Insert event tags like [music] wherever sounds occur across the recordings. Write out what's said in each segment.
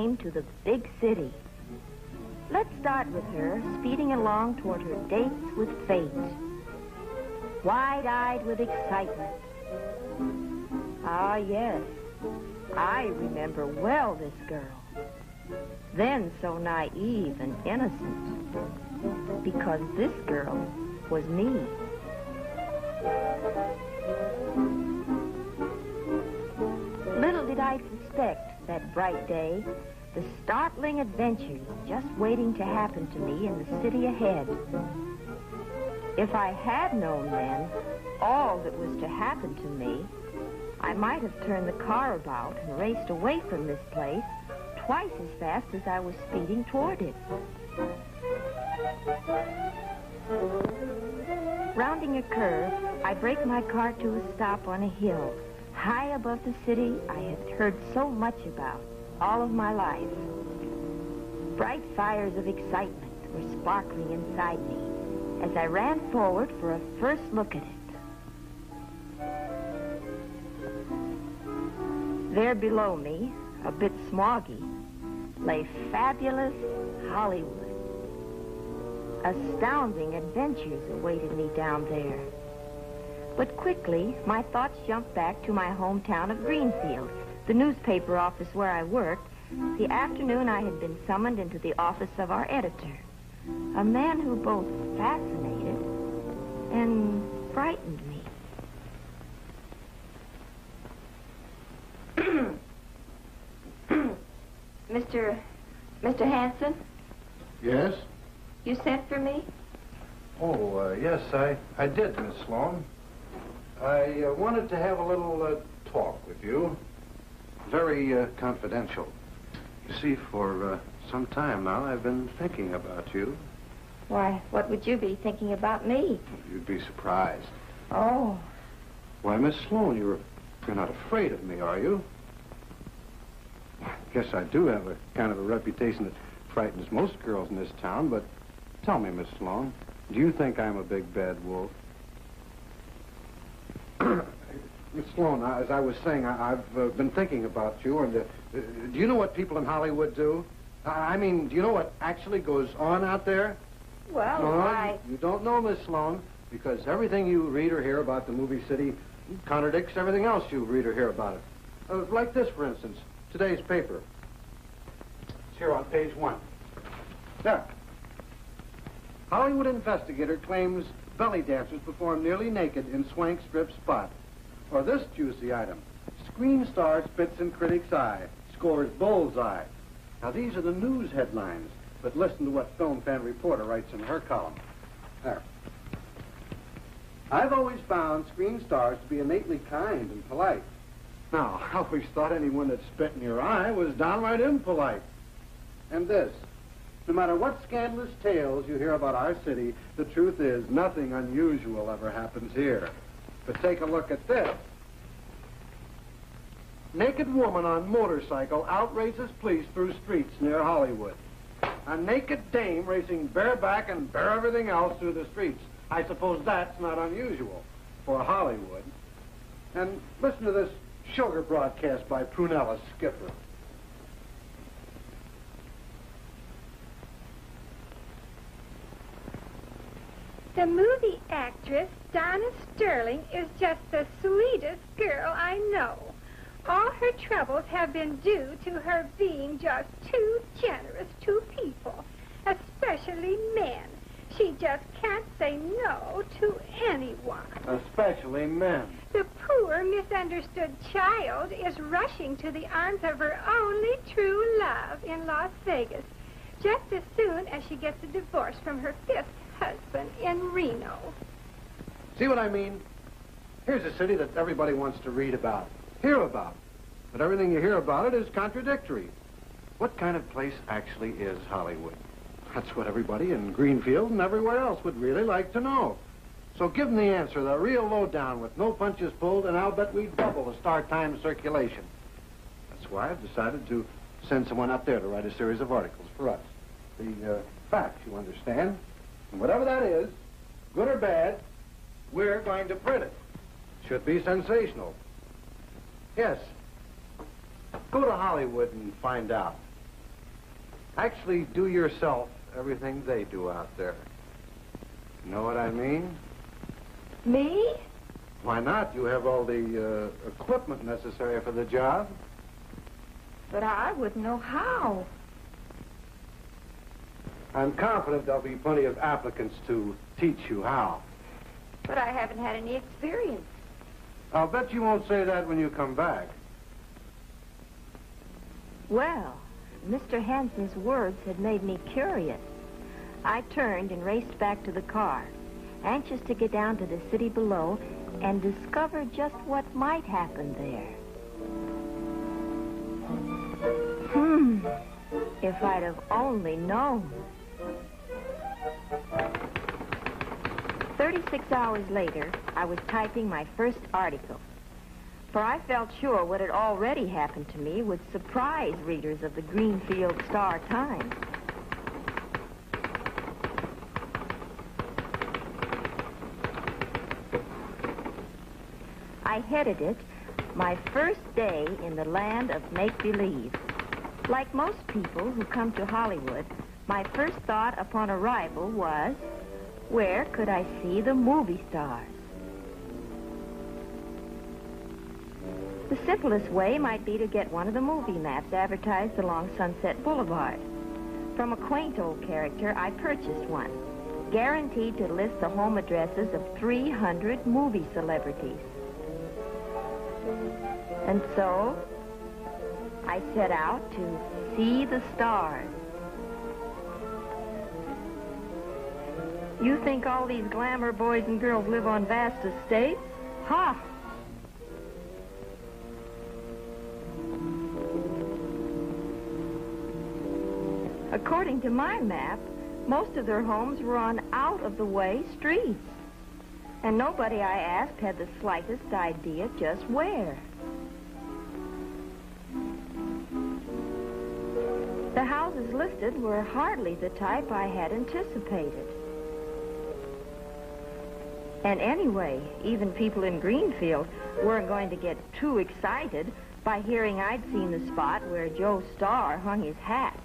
came to the big city. Let's start with her speeding along toward her dates with fate. Wide-eyed with excitement. Ah, yes. I remember well this girl. Then so naive and innocent. Because this girl was me. Little did I suspect that bright day the startling adventures just waiting to happen to me in the city ahead. If I had known then all that was to happen to me, I might have turned the car about and raced away from this place twice as fast as I was speeding toward it. Rounding a curve, I brake my car to a stop on a hill, high above the city I had heard so much about all of my life. Bright fires of excitement were sparkling inside me as I ran forward for a first look at it. There below me, a bit smoggy, lay fabulous Hollywood. Astounding adventures awaited me down there. But quickly, my thoughts jumped back to my hometown of Greenfield, the newspaper office where I worked, the afternoon I had been summoned into the office of our editor, a man who both fascinated and frightened me. [clears throat] Mr. Mr. Hanson, Yes? you sent for me? Oh, uh, yes, I, I did, Miss Sloan. I uh, wanted to have a little uh, talk with you. Very uh, confidential. You see, for uh, some time now, I've been thinking about you. Why, what would you be thinking about me? You'd be surprised. Oh, Why, Miss Sloan, you're, you're not afraid of me, are you? I guess I do have a kind of a reputation that frightens most girls in this town, but tell me, Miss Sloan, do you think I'm a big bad wolf? Miss Sloan, as I was saying, I, I've uh, been thinking about you, and uh, uh, do you know what people in Hollywood do? I I mean, do you know what actually goes on out there? well, No, I... you, you don't know, Miss Sloan, because everything you read or hear about the movie city contradicts everything else you read or hear about it. Uh, like this, for instance, today's paper. It's here on page one. There. Hollywood investigator claims belly dancers perform nearly naked in swank strip spot. Or this juicy item. Screen star spits in critic's eye, scores bullseye. Now, these are the news headlines, but listen to what film fan reporter writes in her column. There. I've always found screen stars to be innately kind and polite. Now, [laughs] I always thought anyone that spit in your eye was downright impolite. And this, no matter what scandalous tales you hear about our city, the truth is nothing unusual ever happens here. But take a look at this. Naked woman on motorcycle outrages police through streets near Hollywood. A naked dame racing bareback and bare everything else through the streets. I suppose that's not unusual for Hollywood. And listen to this sugar broadcast by Prunella Skipper. The movie actress Donna Sterling is just the sweetest girl I know. All her troubles have been due to her being just too generous to people, especially men. She just can't say no to anyone. Especially men. The poor, misunderstood child is rushing to the arms of her only true love in Las Vegas, just as soon as she gets a divorce from her fifth husband in Reno. See what I mean? Here's a city that everybody wants to read about, hear about. But everything you hear about it is contradictory. What kind of place actually is Hollywood? That's what everybody in Greenfield and everywhere else would really like to know. So give them the answer, the real lowdown with no punches pulled, and I'll bet we double the Star Times circulation. That's why I've decided to send someone up there to write a series of articles for us. The uh, facts, you understand. And whatever that is, good or bad, we're going to print it. Should be sensational. Yes, Go to Hollywood and find out. Actually, do yourself everything they do out there. Know what I mean? Me? Why not? You have all the uh, equipment necessary for the job. But I wouldn't know how. I'm confident there'll be plenty of applicants to teach you how. But I haven't had any experience. I'll bet you won't say that when you come back. Well, Mr. Hansen's words had made me curious. I turned and raced back to the car, anxious to get down to the city below and discover just what might happen there. Hmm. If I'd have only known. 36 hours later, I was typing my first article. For I felt sure what had already happened to me would surprise readers of the Greenfield Star Times. I headed it, My First Day in the Land of Make-Believe. Like most people who come to Hollywood, my first thought upon arrival was, where could I see the movie stars? The simplest way might be to get one of the movie maps advertised along Sunset Boulevard. From a quaint old character, I purchased one, guaranteed to list the home addresses of 300 movie celebrities. And so, I set out to see the stars. You think all these glamour boys and girls live on vast estates? Ha! According to my map, most of their homes were on out-of-the-way streets. And nobody I asked had the slightest idea just where. The houses listed were hardly the type I had anticipated. And anyway, even people in Greenfield weren't going to get too excited by hearing I'd seen the spot where Joe Starr hung his hat.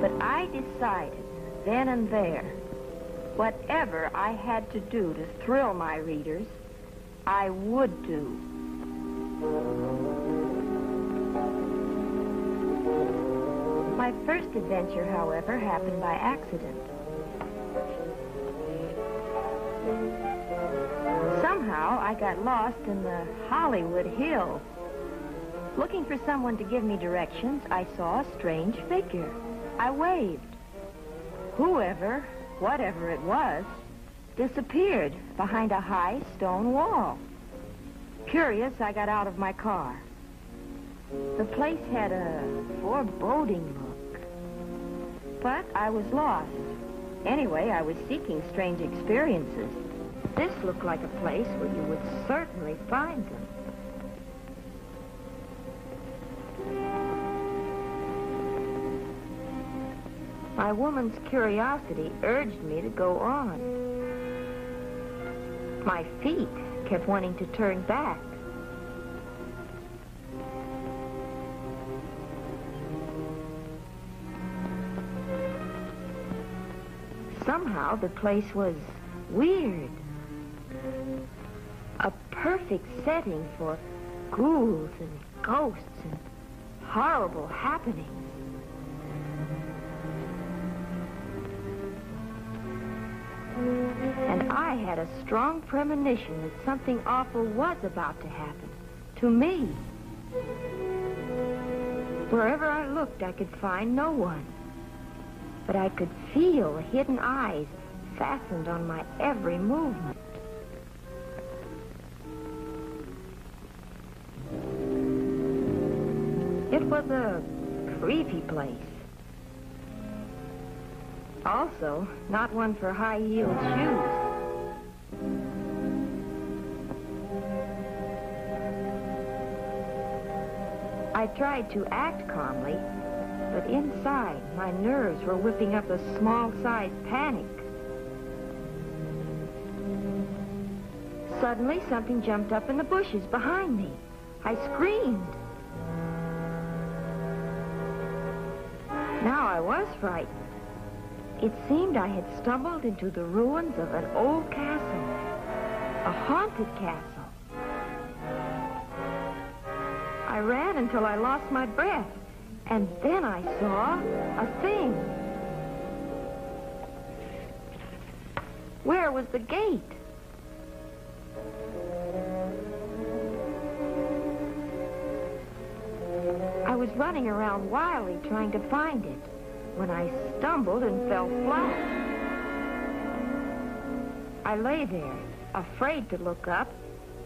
But I decided then and there, whatever I had to do to thrill my readers, I would do. My first adventure, however, happened by accident. Somehow, I got lost in the Hollywood Hills. Looking for someone to give me directions, I saw a strange figure. I waved. Whoever, whatever it was, disappeared behind a high stone wall. Curious, I got out of my car. The place had a foreboding look. But I was lost. Anyway, I was seeking strange experiences. This looked like a place where you would certainly find them. My woman's curiosity urged me to go on. My feet kept wanting to turn back. Somehow the place was weird. A perfect setting for ghouls and ghosts and horrible happenings. And I had a strong premonition that something awful was about to happen. To me. Wherever I looked, I could find no one. But I could feel hidden eyes fastened on my every movement. It was a creepy place. Also, not one for high-heeled shoes. I tried to act calmly, but inside, my nerves were whipping up a small-sized panic. Suddenly, something jumped up in the bushes behind me. I screamed. Now I was frightened. It seemed I had stumbled into the ruins of an old castle, a haunted castle. I ran until I lost my breath, and then I saw a thing. Where was the gate? I was running around wildly trying to find it when I stumbled and fell flat. I lay there, afraid to look up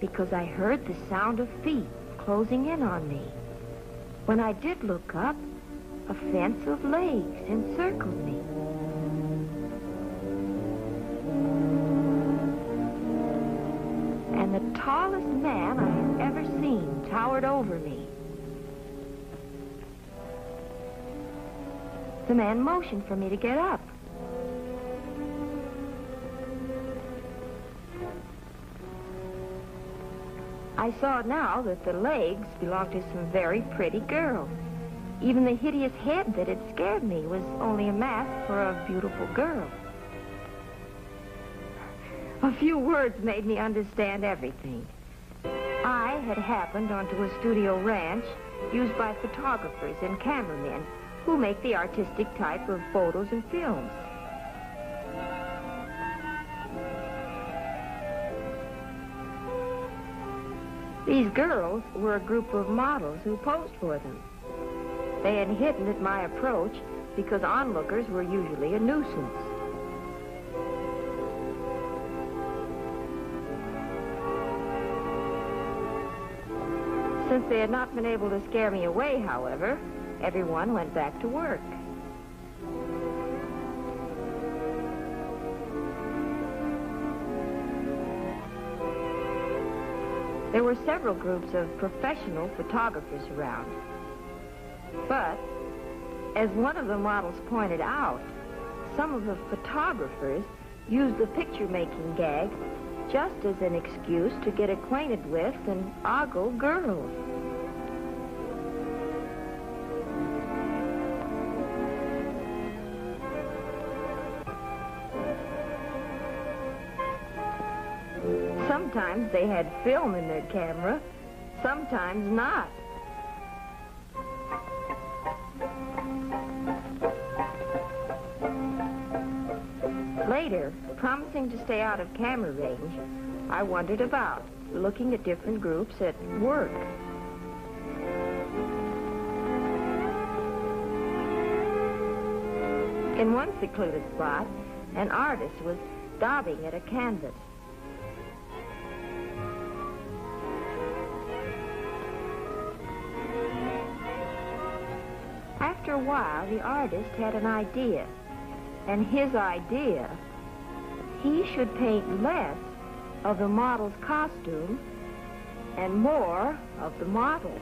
because I heard the sound of feet closing in on me. When I did look up, a fence of legs encircled me. And the tallest man I had ever seen towered over me. The man motioned for me to get up. I saw now that the legs belonged to some very pretty girl. Even the hideous head that had scared me was only a mask for a beautiful girl. A few words made me understand everything. I had happened onto a studio ranch used by photographers and cameramen who make the artistic type of photos and films. These girls were a group of models who posed for them. They had hidden at my approach because onlookers were usually a nuisance. Since they had not been able to scare me away, however, everyone went back to work. There were several groups of professional photographers around. But, as one of the models pointed out, some of the photographers used the picture-making gag just as an excuse to get acquainted with and ogle girls. Sometimes they had film in their camera, sometimes not. Later, promising to stay out of camera range, I wandered about, looking at different groups at work. In one secluded spot, an artist was daubing at a canvas. A while, the artist had an idea. And his idea, he should paint less of the model's costume and more of the model.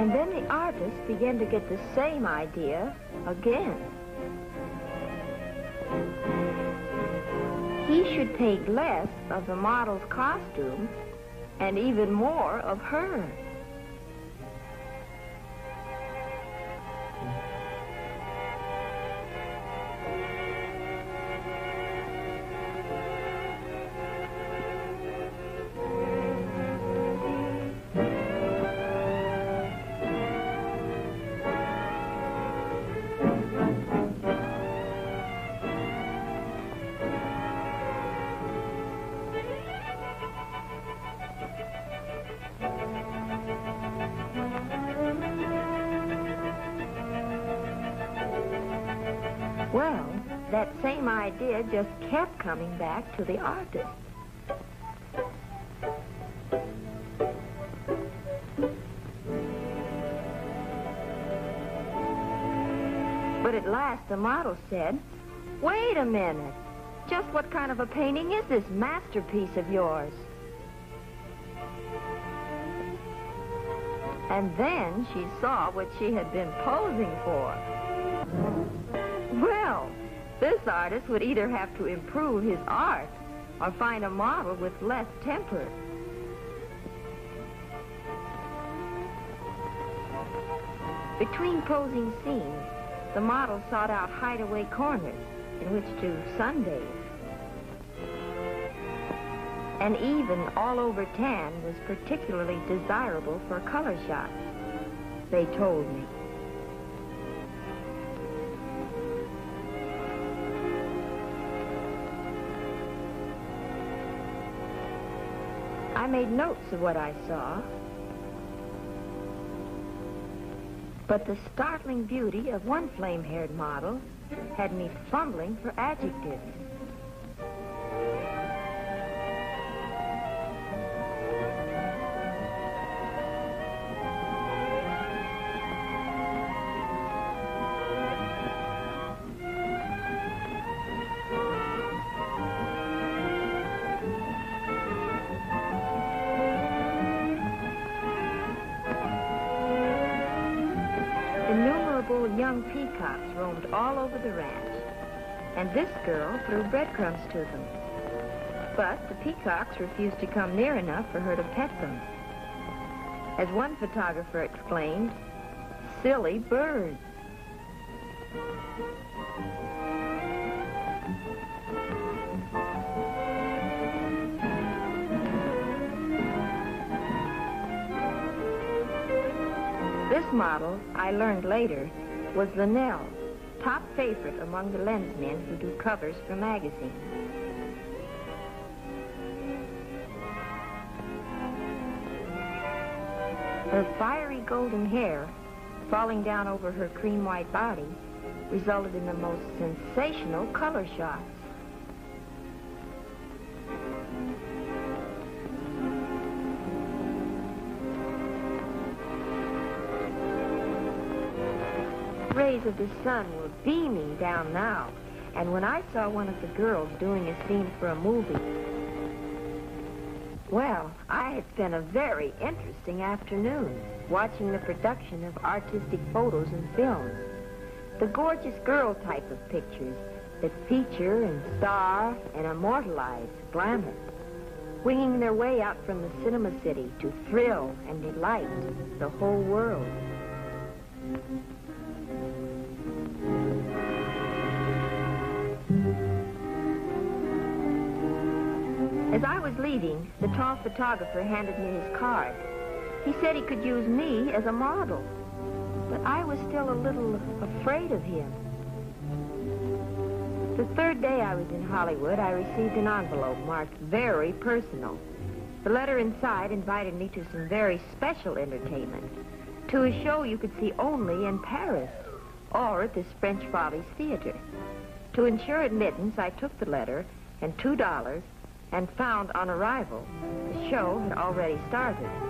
And then the artist began to get the same idea again. He should take less of the model's costume and even more of her. coming back to the artist. But at last the model said, Wait a minute. Just what kind of a painting is this masterpiece of yours? And then she saw what she had been posing for. This artist would either have to improve his art or find a model with less temper. Between posing scenes, the model sought out hideaway corners in which to sunbathe. An even all-over tan was particularly desirable for color shots, they told me. I made notes of what I saw, but the startling beauty of one flame-haired model had me fumbling for adjectives. Threw breadcrumbs to them. But the peacocks refused to come near enough for her to pet them. As one photographer exclaimed, silly birds. This model, I learned later, was Linnell, top favorite among the lensmen who do covers for magazines. Her fiery golden hair, falling down over her cream white body, resulted in the most sensational color shots. Rays of the sun were beaming down now, and when I saw one of the girls doing a scene for a movie, well, I had spent a very interesting afternoon watching the production of artistic photos and films. The gorgeous girl type of pictures that feature and star and immortalize glamour, winging their way out from the cinema city to thrill and delight the whole world. As I was leaving, the tall photographer handed me his card. He said he could use me as a model, but I was still a little afraid of him. The third day I was in Hollywood, I received an envelope marked very personal. The letter inside invited me to some very special entertainment, to a show you could see only in Paris or at this French Follies Theater. To ensure admittance, I took the letter and two dollars and found on arrival the show had already started.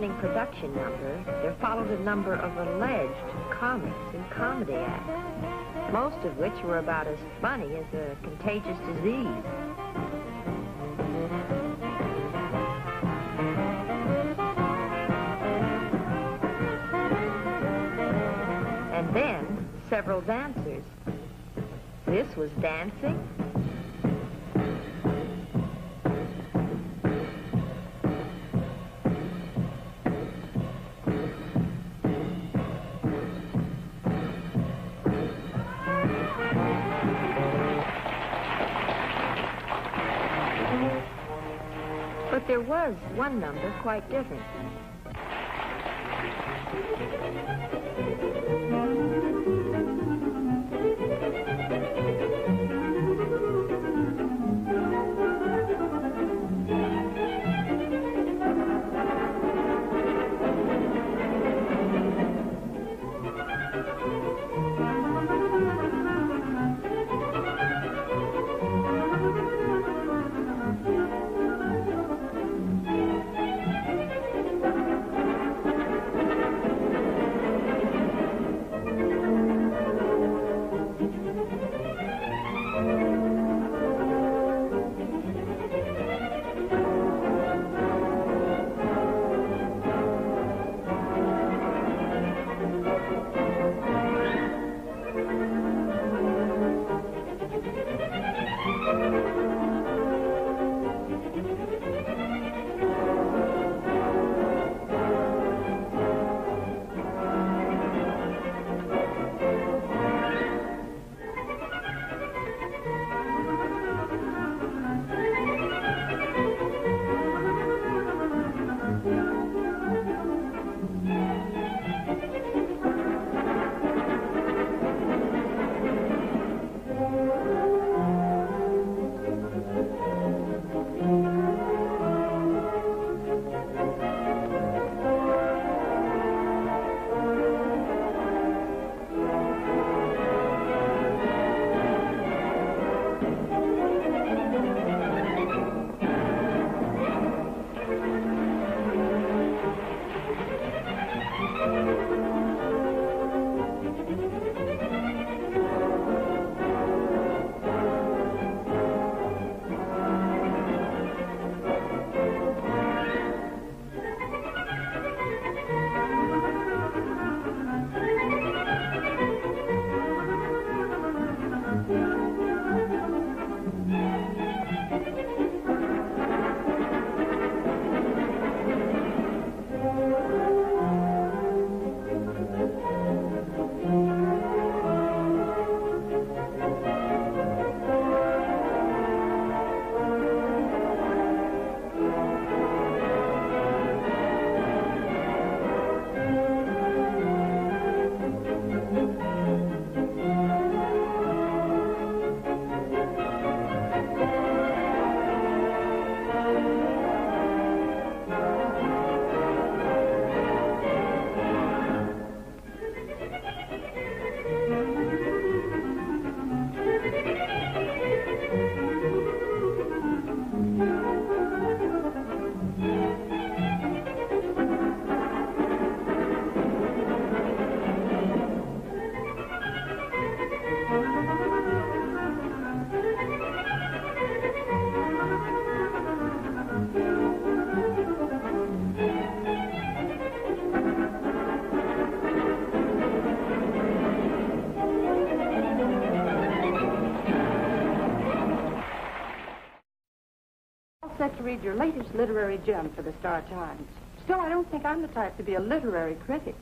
opening production number, there followed a number of alleged comics and comedy acts, most of which were about as funny as a contagious disease. And then several dancers. This was dancing. There was one number quite different. To read your latest literary gem for the Star Times. Still, I don't think I'm the type to be a literary critic.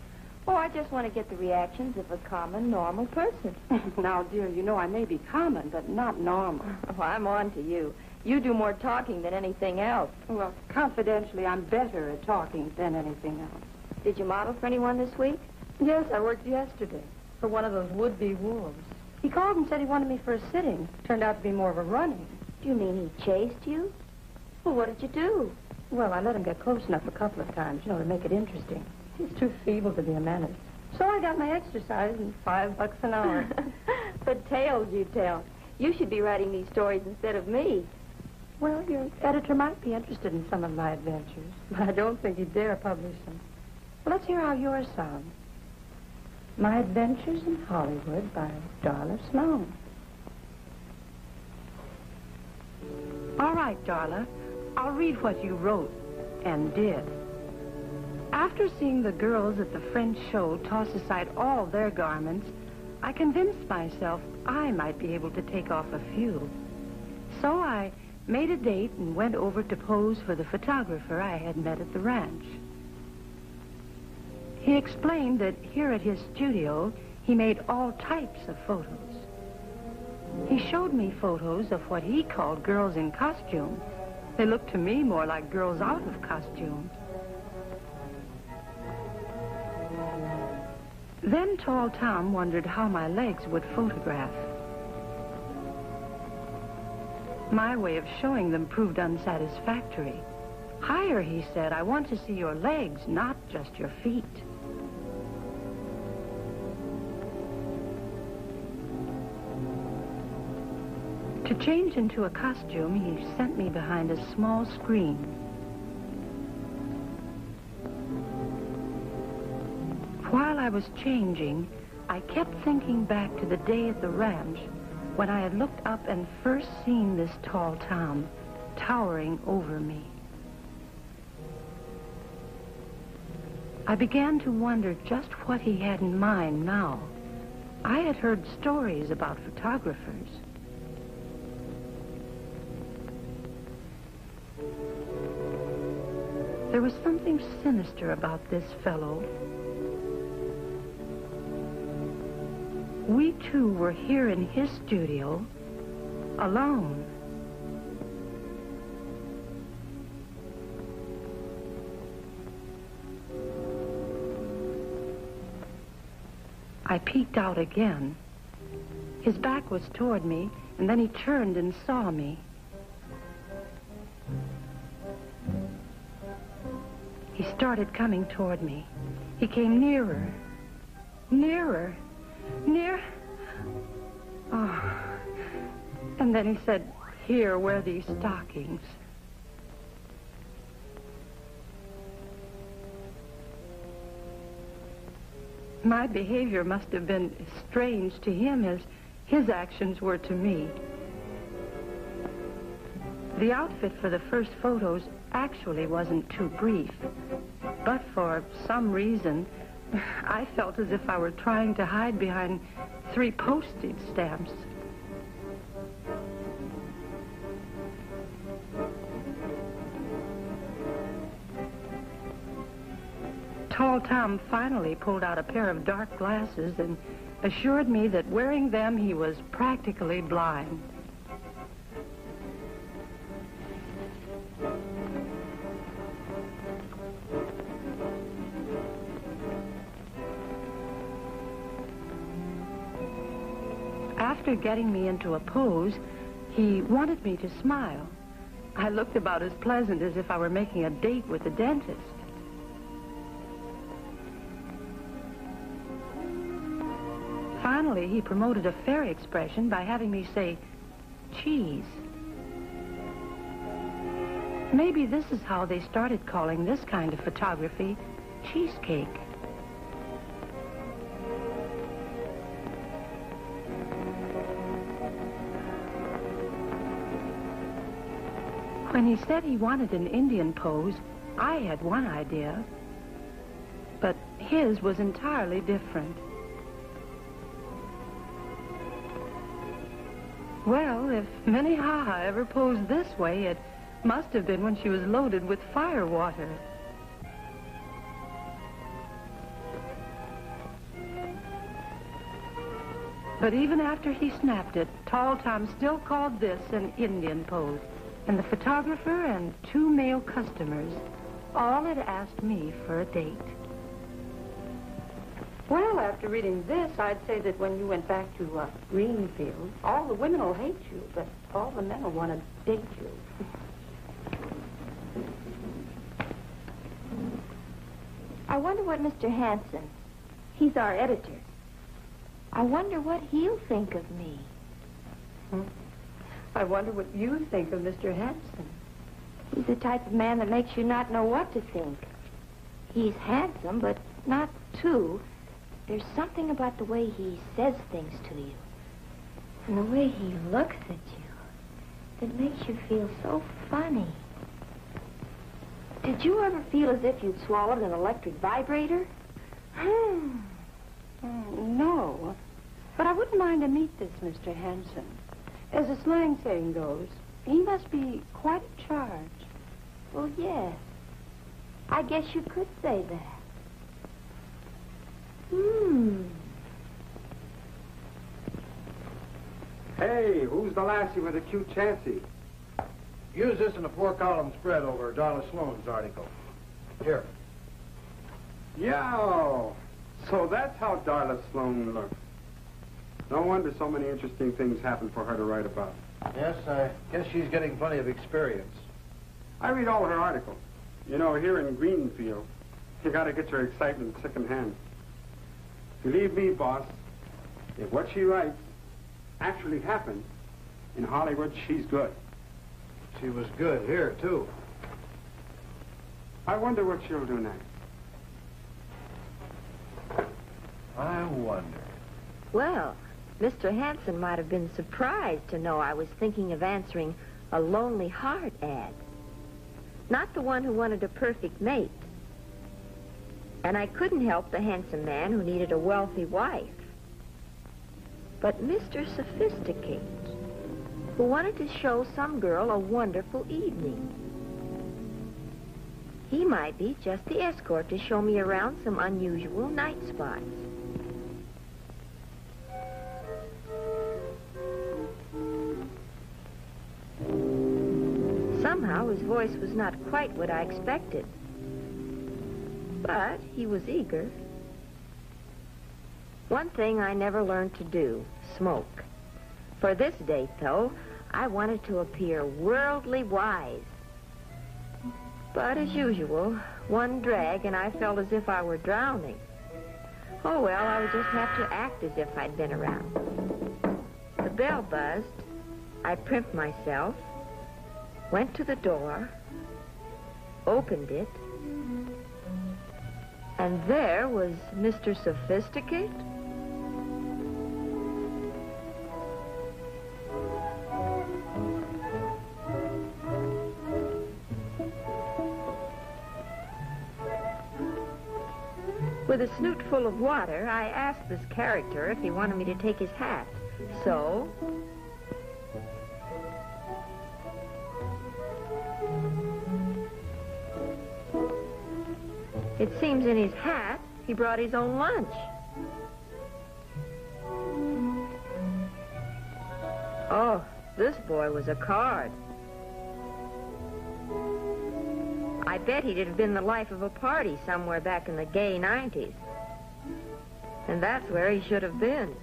Oh, I just want to get the reactions of a common, normal person. [laughs] now, dear, you know I may be common, but not normal. [laughs] Oh, I'm on to you. You do more talking than anything else. Well, confidentially, I'm better at talking than anything else. Did you model for anyone this week? Yes, I worked yesterday for one of those would-be wolves. He called and said he wanted me for a sitting. Turned out to be more of a running. Do you mean he chased you? Well, what did you do? Well, I let him get close enough a couple of times, you know, to make it interesting. He's too feeble to be a menace. So I got my exercise and five bucks an hour. [laughs] the tales you tell. You should be writing these stories instead of me. Well, your editor might be interested in some of my adventures, [laughs] but I don't think he'd dare publish them. Well, let's hear how yours sound. My Adventures in Hollywood by Darla Sloan. All right, Darla. I'll read what you wrote and did. After seeing the girls at the French show toss aside all their garments, I convinced myself I might be able to take off a few. So I made a date and went over to pose for the photographer I had met at the ranch. He explained that here at his studio, he made all types of photos. He showed me photos of what he called girls in costume. They looked to me more like girls out of costume. Then Tall Tom wondered how my legs would photograph. My way of showing them proved unsatisfactory. Higher, he said, I want to see your legs, not just your feet. To change into a costume, he sent me behind a small screen. While I was changing, I kept thinking back to the day at the ranch when I had looked up and first seen this tall Tom towering over me. I began to wonder just what he had in mind now. I had heard stories about photographers. There was something sinister about this fellow. We two were here in his studio, alone. I peeked out again. His back was toward me, and then he turned and saw me. Started coming toward me. He came nearer, nearer, near. Oh. And then he said, Here, wear these stockings. My behavior must have been strange to him as his actions were to me. The outfit for the first photos actually wasn't too brief. But for some reason, [laughs] I felt as if I were trying to hide behind three postage stamps. Tall Tom finally pulled out a pair of dark glasses and assured me that wearing them he was practically blind. Getting me into a pose, he wanted me to smile. I looked about as pleasant as if I were making a date with a dentist. Finally, he promoted a fair expression by having me say, cheese. Maybe this is how they started calling this kind of photography cheesecake. When he said he wanted an Indian pose, I had one idea. But his was entirely different. Well, if Minnehaha ever posed this way, it must have been when she was loaded with fire water. But even after he snapped it, Tall Tom still called this an Indian pose. And the photographer and two male customers all had asked me for a date. Well, after reading this, I'd say that when you went back to uh, Greenfield, all the women will hate you, but all the men will want to date you. I wonder what Mr. Hanson, he's our editor. I wonder what he'll think of me. Hmm? I wonder what you think of Mr. Hanson. He's the type of man that makes you not know what to think. He's handsome, but not too. There's something about the way he says things to you, and the way he looks at you, that makes you feel so funny. Did you ever feel as if you'd swallowed an electric vibrator? Hmm. no. But I wouldn't mind to meet this Mr. Hanson. As the slang saying goes, he must be quite a charge. Well, yes. I guess you could say that. Hmm. Hey, who's the lassie with the cute chancy? Use this in a four-column spread over Darla Sloane's article. Here. Yo! So that's how Darla Sloan looks. No wonder so many interesting things happen for her to write about. Yes, I guess she's getting plenty of experience. I read all her articles. You know, here in Greenfield, you gotta get your excitement secondhand. Believe me, boss, if what she writes actually happened, in Hollywood, she's good. She was good here, too. I wonder what she'll do next. I wonder. Well, Mr. Hanson might have been surprised to know I was thinking of answering a Lonely Heart ad. Not the one who wanted a perfect mate. And I couldn't help the handsome man who needed a wealthy wife. But Mr. Sophisticate, who wanted to show some girl a wonderful evening. He might be just the escort to show me around some unusual night spots. Somehow his voice was not quite what I expected. But he was eager. One thing I never learned to do, smoke. For this date, though, I wanted to appear worldly wise. But as usual, one drag and I felt as if I were drowning. Oh, well, I would just have to act as if I'd been around. The bell buzzed. I primped myself, went to the door, opened it, and there was Mr. Sophisticate. With a snoot full of water, I asked this character if he wanted me to take his hat. So, It seems in his hat, he brought his own lunch. Oh, this boy was a card. I bet he'd have been the life of a party somewhere back in the gay 90s. And that's where he should have been.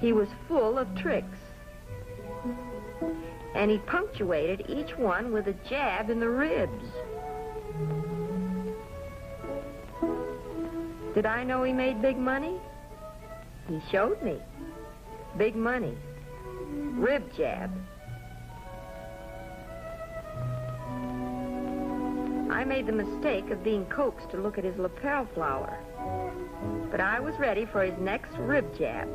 He was full of tricks. And he punctuated each one with a jab in the ribs. Did I know he made big money? He showed me. Big money. Rib jab. I made the mistake of being coaxed to look at his lapel flower. But I was ready for his next rib jab.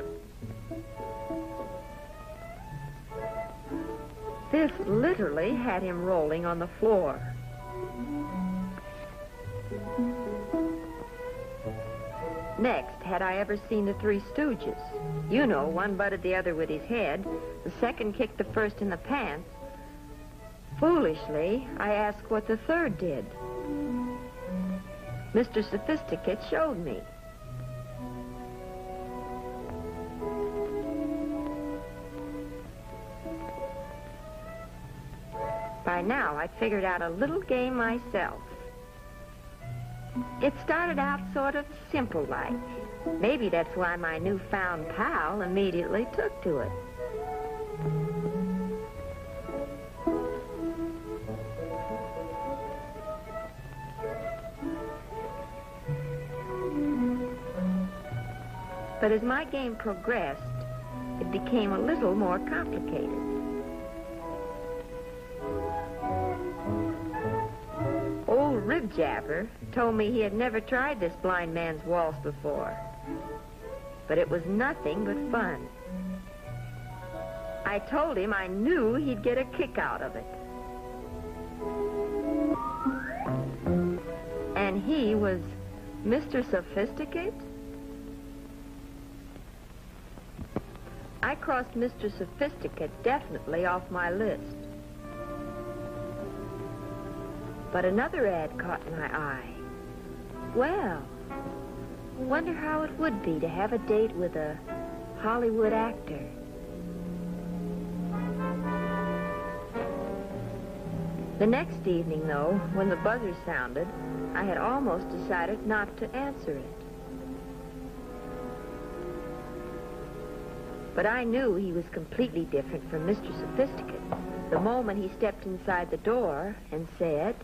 This literally had him rolling on the floor. Next, had I ever seen the Three Stooges? You know, one butted the other with his head. The second kicked the first in the pants. Foolishly, I asked what the third did. Mr. Sophisticate showed me. By now, I'd figured out a little game myself. It started out sort of simple like. Maybe that's why my newfound pal immediately took to it. But as my game progressed, it became a little more complicated. Jabber told me he had never tried this blind man's waltz before. But it was nothing but fun. I told him I knew he'd get a kick out of it. And he was Mr. Sophisticate? I crossed Mr. Sophisticate definitely off my list. But another ad caught my eye. Well, wonder how it would be to have a date with a Hollywood actor. The next evening, though, when the buzzer sounded, I had almost decided not to answer it. But I knew he was completely different from Mr. Sophisticate. The moment he stepped inside the door and said,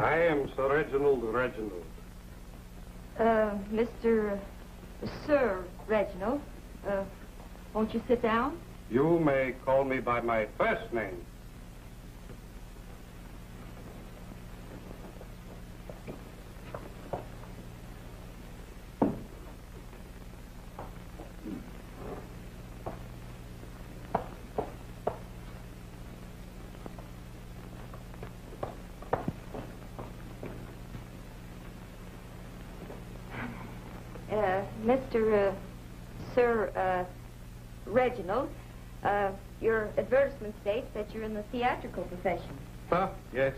I am Sir Reginald Reginald. Uh, Mr. Uh, Sir Reginald, uh, won't you sit down? You may call me by my first name. Uh, Mr. Uh, Sir uh, Reginald, uh, your advertisement states that you're in the theatrical profession. Ah, yes.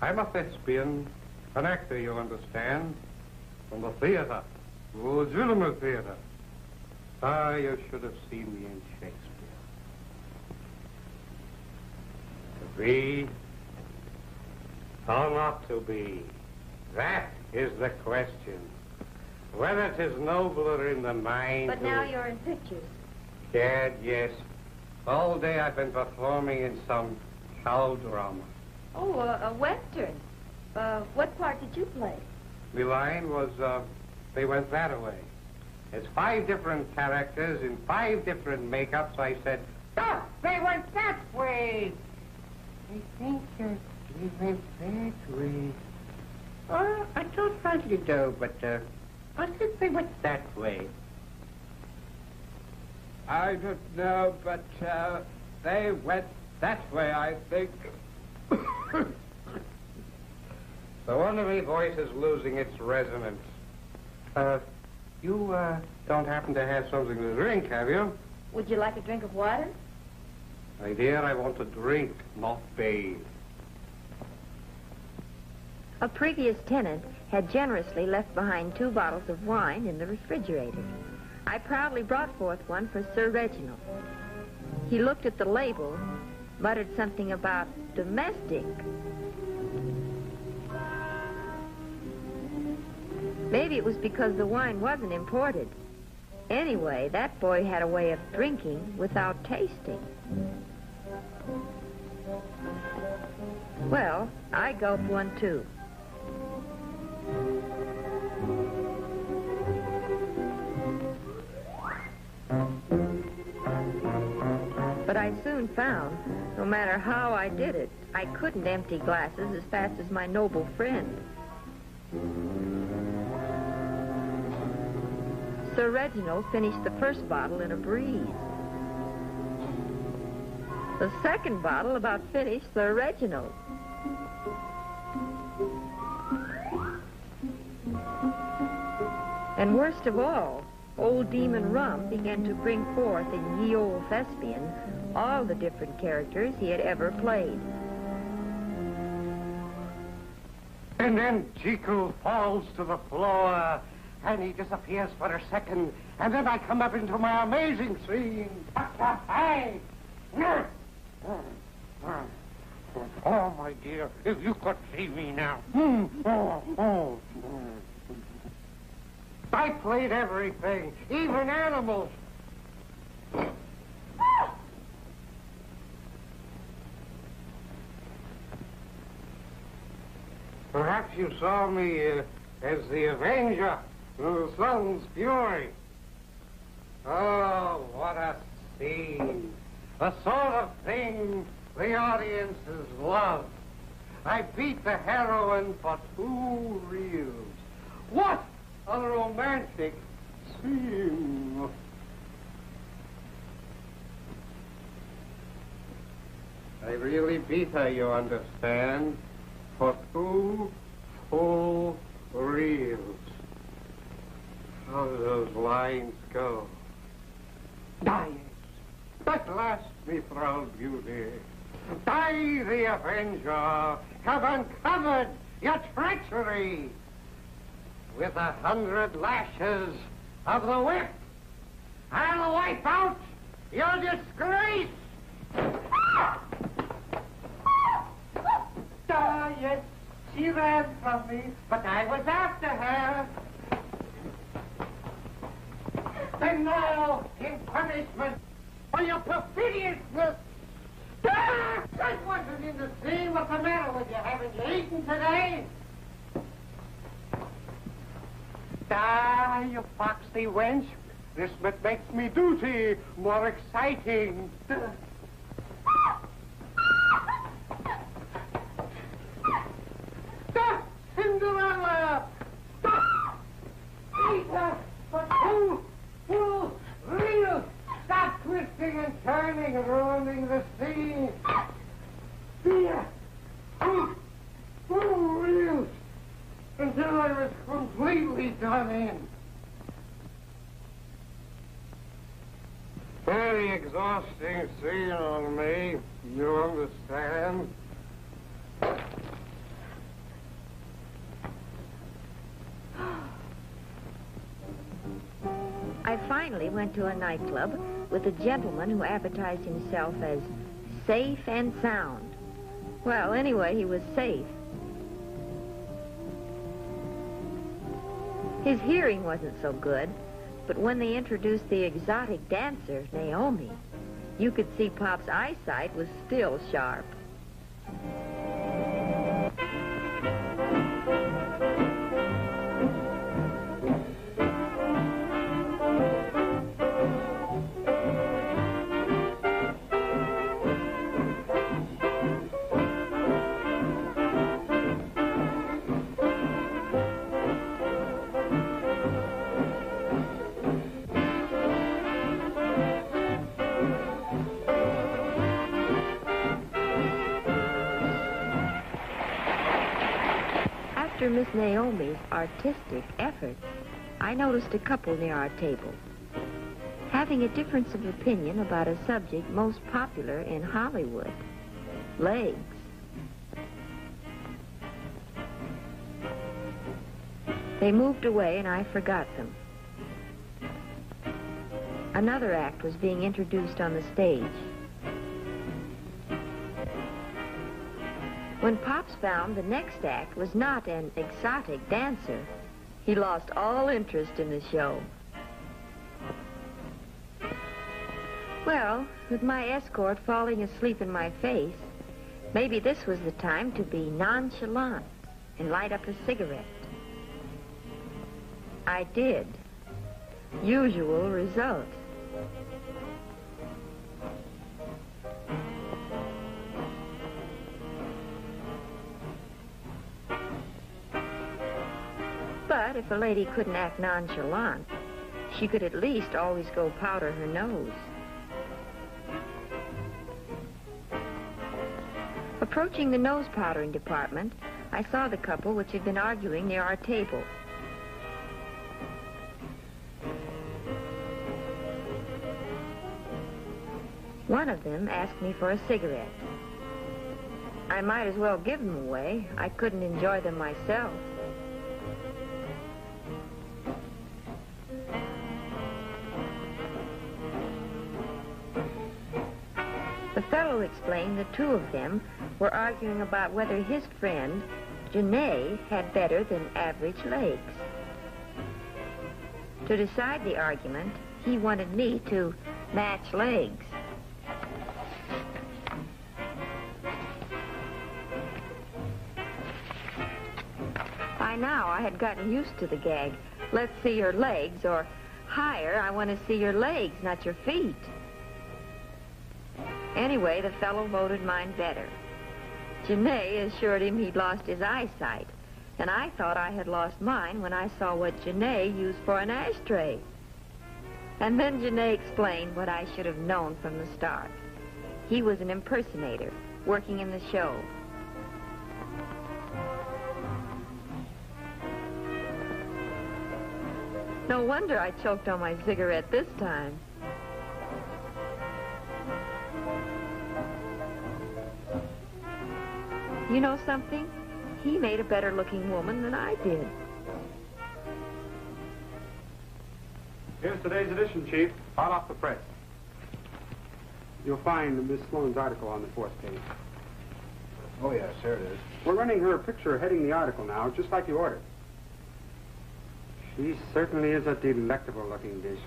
I'm a thespian, an actor, you understand, from the theater, the legitimate theater. Ah, you should have seen me in Shakespeare. To be or not to be, that is the question. Whether it is nobler in the mind But now you're in pictures. Dad, yes. All day I've been performing in some cow drama. Oh, uh, a western. Uh, what part did you play? The line was, uh, they went that way. It's five different characters in five different makeups. I said, oh, they went that way. I think uh, they went that way. Oh, I don't rightly know, but uh, I think they went that way. I don't know, but uh, they went that way, I think. [coughs] The one voice is losing its resonance. Uh, you, uh, don't happen to have something to drink, have you? Would you like a drink of water? My dear, I want to drink, not bathe. A previous tenant had generously left behind two bottles of wine in the refrigerator. I proudly brought forth one for Sir Reginald. He looked at the label, muttered something about domestic. Maybe it was because the wine wasn't imported. Anyway, that boy had a way of drinking without tasting. Well, I gulped one too. But I soon found, no matter how I did it, I couldn't empty glasses as fast as my noble friend. Sir Reginald finished the first bottle in a breeze. The second bottle about finished Sir Reginald. And worst of all, old Demon Rum began to bring forth in Ye Old Thespian all the different characters he had ever played. And then Jekyll falls to the floor, and he disappears for a second, and then I come up into my amazing scene. Hey! Oh, my dear, if you could see me now. I played everything, even animals. You saw me uh, as the Avenger of the Sun's Fury. Oh, what a scene. The sort of thing the audiences love. I beat the heroine for two reels. What a romantic scene. I really beat her, you understand, for two full reels. How do those lines go? Die, at last, me proud beauty. Die, the avenger, have uncovered your treachery. With a hundred lashes of the whip, I'll wipe out your disgrace. Ah, yes, she ran from me, but I was after her. And now, in punishment for your perfidiousness, ah, I wasn't in the scene. What's the matter with you? Haven't you eaten today? Ah, you foxy wench. This makes me duty more exciting. Ah, Cinderella! Ah, Peter, for two full reels! Stop twisting and turning and ruining the scene! Here, two full reels until I was completely done in. Very exhausting scene on me, you understand? Finally went to a nightclub with a gentleman who advertised himself as safe and sound. Well, anyway, he was safe. His hearing wasn't so good, but when they introduced the exotic dancer, Naomi, you could see Pop's eyesight was still sharp. Artistic efforts, I noticed a couple near our table having a difference of opinion about a subject most popular in Hollywood legs. They moved away and I forgot them. Another act was being introduced on the stage. When Pops found the next act was not an exotic dancer, he lost all interest in the show. Well, with my escort falling asleep in my face, maybe this was the time to be nonchalant and light up a cigarette. I did. Usual result. If a lady couldn't act nonchalant, she could at least always go powder her nose. Approaching the nose powdering department, I saw the couple which had been arguing near our table. One of them asked me for a cigarette. I might as well give them away. I couldn't enjoy them myself. Explained the two of them were arguing about whether his friend, Janae, had better than average legs. To decide the argument, he wanted me to match legs. By now, I had gotten used to the gag. Let's see your legs, or Higher, I want to see your legs, not your feet. Anyway, the fellow voted mine better. Janae assured him he'd lost his eyesight, and I thought I had lost mine when I saw what Janae used for an ashtray. And then Janae explained what I should have known from the start. He was an impersonator, working in the show. No wonder I choked on my cigarette this time. You know something? He made a better looking woman than I did. Here's today's edition, Chief. Hot off the press. You'll find Miss Sloan's article on the fourth page. Oh, yes, there it is. We're running her picture heading the article now, just like you ordered. She certainly is a delectable-looking dish.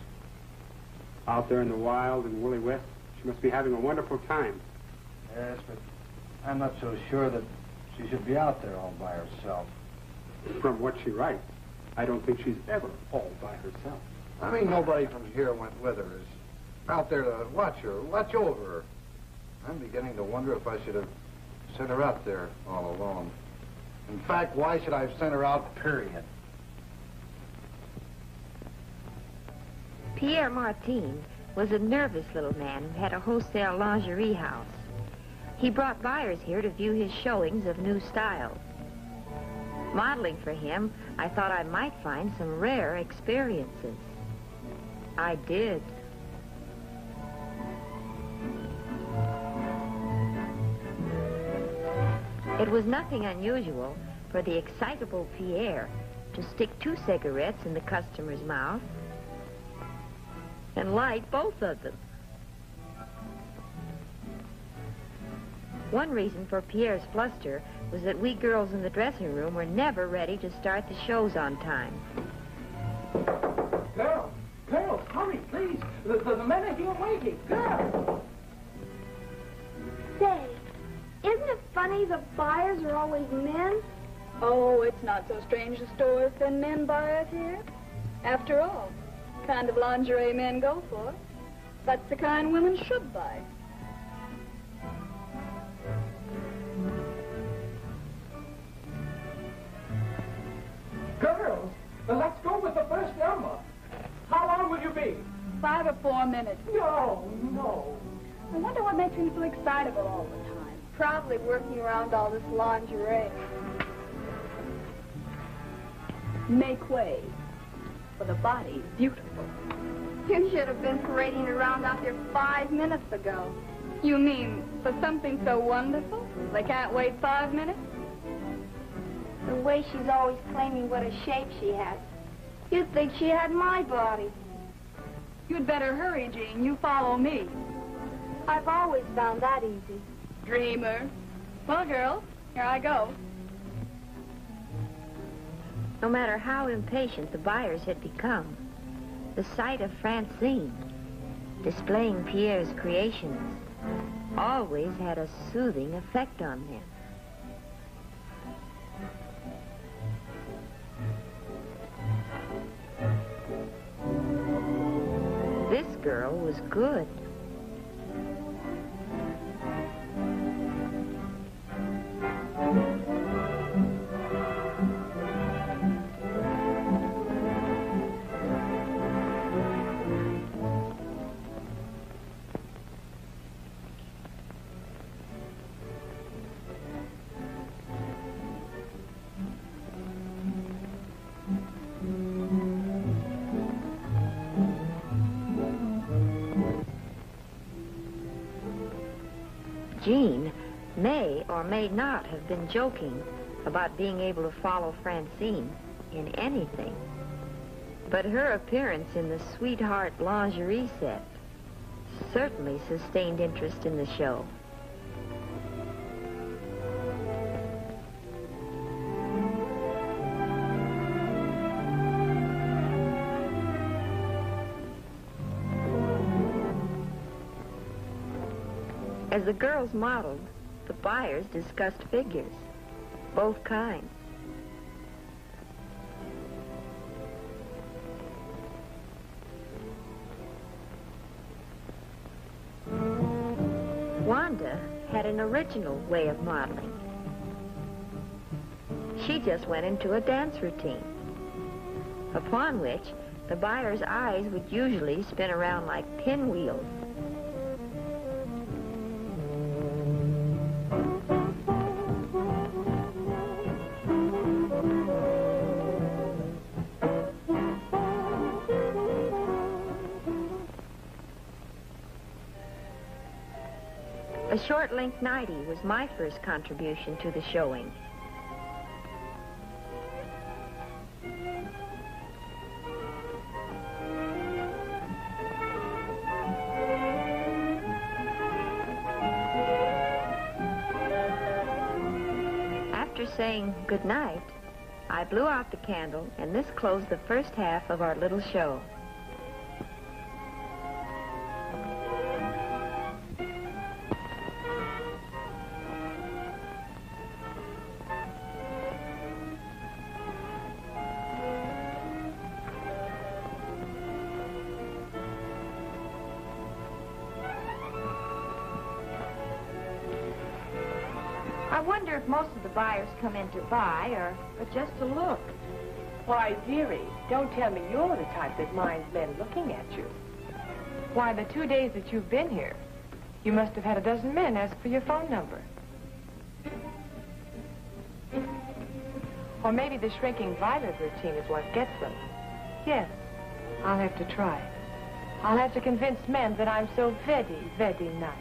Out there in the wild and woolly West, she must be having a wonderful time. Yes, but I'm not so sure that she should be out there all by herself. From what she writes, I don't think she's ever all by herself. I mean, nobody from here went with her. Is out there to watch her, watch over her. I'm beginning to wonder if I should have sent her out there all alone. In fact, why should I have sent her out, period? Pierre Martin was a nervous little man who had a wholesale lingerie house. He brought buyers here to view his showings of new styles. Modeling for him, I thought I might find some rare experiences. I did. It was nothing unusual for the excitable Pierre to stick two cigarettes in the customer's mouth and light both of them. One reason for Pierre's fluster was that we girls in the dressing room were never ready to start the shows on time. Girls, girls, hurry, please. The, the, the men are here waiting. Girls. Say, isn't it funny the buyers are always men? Oh, it's not so strange the stores send men buyers here. After all, kind of lingerie men go for, that's the kind women should buy. Let's go with the first number. How long will you be? Five or four minutes. No, no. I wonder what makes him so excitable all the time. Probably working around all this lingerie. Make way. For the body's beautiful. You should have been parading around out there five minutes ago. You mean for something so wonderful? They can't wait five minutes? The way she's always claiming what a shape she has. You'd think she had my body. You'd better hurry, Jean. You follow me. I've always found that easy. Dreamer. Well, girls, here I go. No matter how impatient the buyers had become, the sight of Francine displaying Pierre's creations always had a soothing effect on them. This girl was good. Or may not have been joking about being able to follow Francine in anything. But her appearance in the Sweetheart lingerie set certainly sustained interest in the show. As the girls modeled, the buyers discussed figures, both kinds. Wanda had an original way of modeling. She just went into a dance routine, upon which the buyer's eyes would usually spin around like pinwheels Length nightie was my first contribution to the showing. After saying good night, I blew out the candle, and this closed the first half of our little show. Come in to buy or, or just to look. Why, dearie, don't tell me you're the type that minds men looking at you. Why, the two days that you've been here, you must have had a dozen men ask for your phone number. Or maybe the shrinking violet routine is what gets them. Yes, I'll have to try. I'll have to convince men that I'm so very, very nice.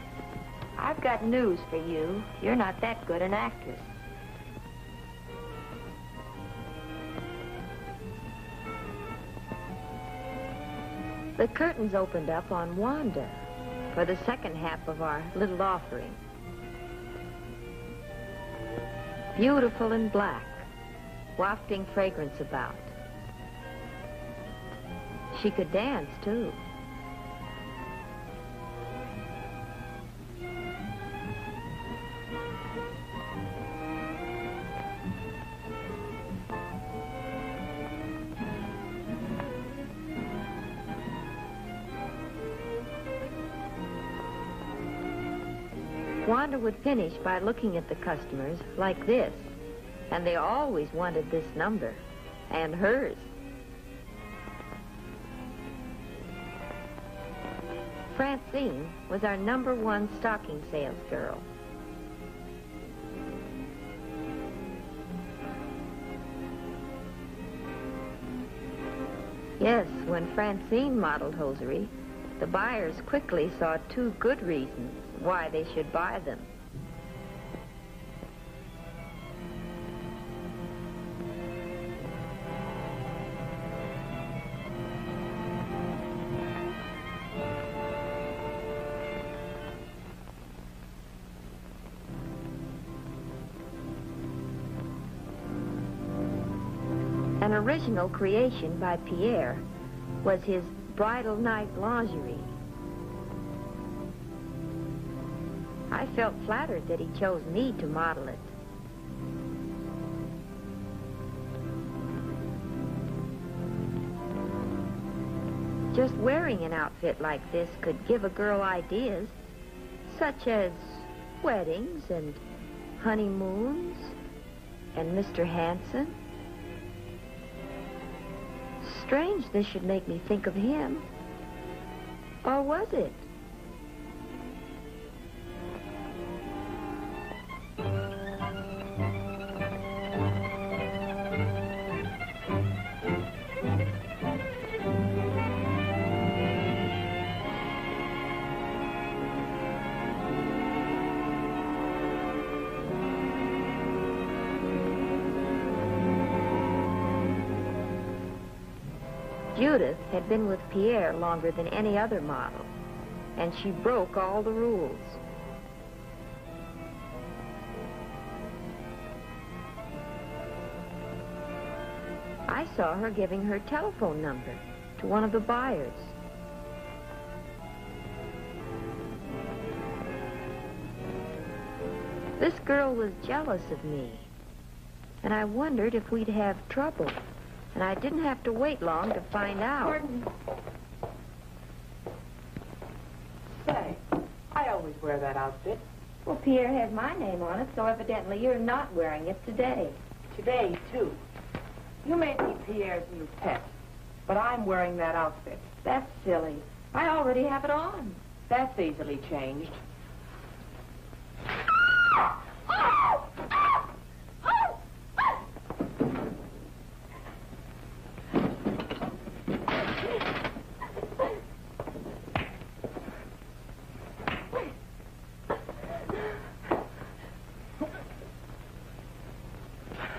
I've got news for you. You're not that good an actress. The curtains opened up on Wanda for the second half of our little offering. Beautiful in black, wafting fragrance about. She could dance, too. Would finish by looking at the customers like this, and they always wanted this number, and hers. Francine was our number one stocking sales girl. Yes, when Francine modeled hosiery, the buyers quickly saw two good reasons why they should buy them. Original creation by Pierre was his bridal night lingerie. I felt flattered that he chose me to model it. Just wearing an outfit like this could give a girl ideas, such as weddings and honeymoons and Mr. Hanson. Strange this should make me think of him. Or was it? Judith had been with Pierre longer than any other model, and she broke all the rules. I saw her giving her telephone number to one of the buyers. This girl was jealous of me, and I wondered if we'd have trouble. And I didn't have to wait long to find out. Say, I always always wear that outfit. Well, Pierre has my name on it, so evidently you're not wearing it today. Today, too. You may be Pierre's new pet, but I'm wearing that outfit. That's silly. I already have it on. That's easily changed. Ah!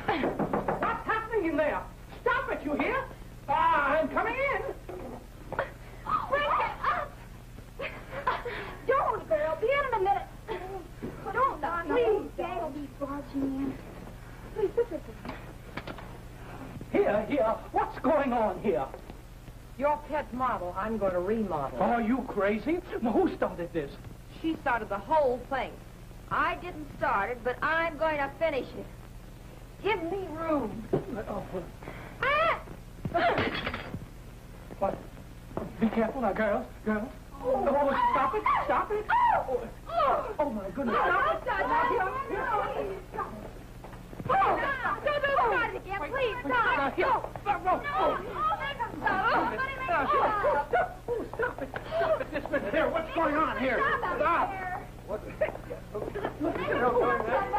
What's happening in there? Stop it, you hear? Ah, I'm coming in. Don't, girl. Be in in a minute. Don't, please. Dad will be barging in. Please, sit with us. Here, here. What's going on here? Your pet model, I'm going to remodel. Are you crazy? Now, who started this? She started the whole thing. I didn't start it, but I'm going to finish it. Give me room. Oh, Ah! what? Be careful now, girls. Girls. Oh, stop it. Stop it. Oh, oh my goodness. Stop it. Don't do it again, please. Now, Stop. here. No. No, no. Oh. Oh, make him stop. Somebody make Now, him here. stop. Stop. Oh, stop it. Stop it this minute. Here, what's going on here? Stop out there. What the? Look at her going there.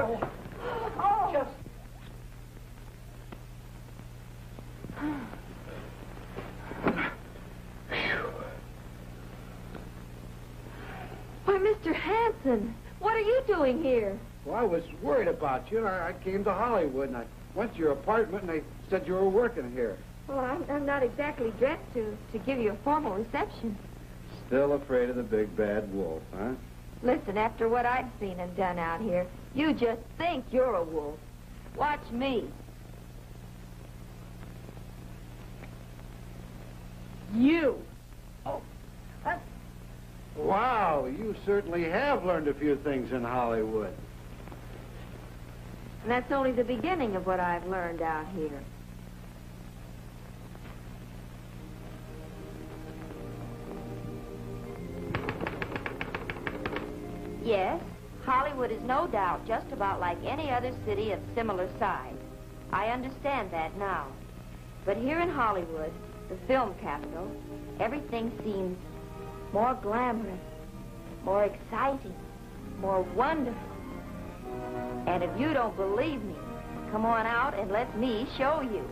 Oh, Oh. just Why, Mr. Hanson, what are you doing here? Well, I was worried about you. I, I came to Hollywood and I went to your apartment and they said you were working here. Well, I'm, I'm not exactly dressed to, to give you a formal reception. Still afraid of the big bad wolf, huh? Listen, after what I've seen and done out here, you just think you're a wolf. Watch me. You. Oh Wow, you certainly have learned a few things in Hollywood. And that's only the beginning of what I've learned out here. Yes, Hollywood is no doubt just about like any other city of similar size. I understand that now. But here in Hollywood, the film capital, everything seems more glamorous, more exciting, more wonderful. And if you don't believe me, come on out and let me show you.